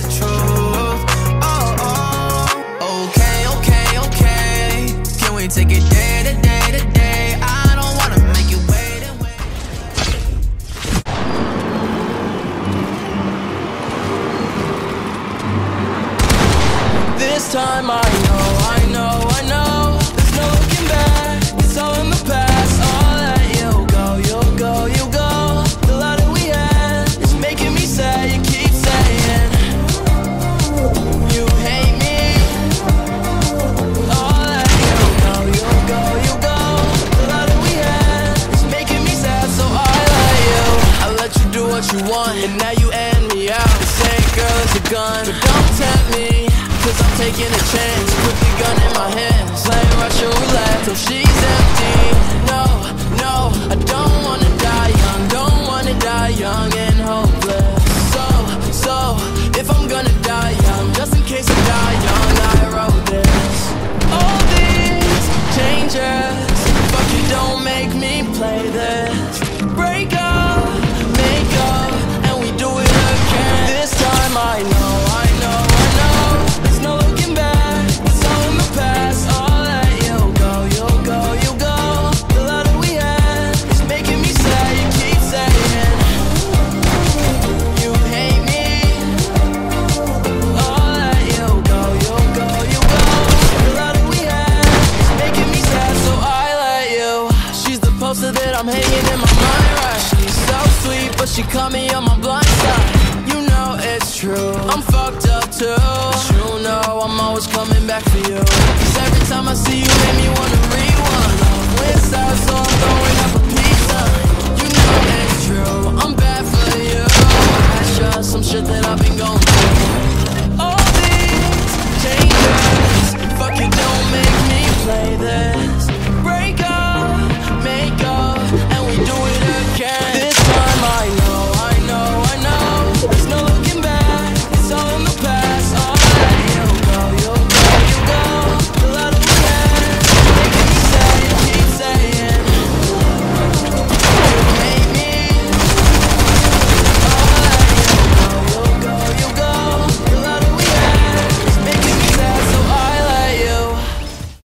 that's the truth. Oh, oh. Okay, okay, okay. Can we take it day to day to day? I don't wanna make you wait and wait. This time I me out and say, girl, it's a gun. But don't tempt me, cause I'm taking a chance. Put the gun in my hands, playing Russian roulette Till she's empty. She caught me on my blind side. You know it's true. I'm fucked up too. But you know I'm always coming back for you. Cause every time I see you, make me wanna.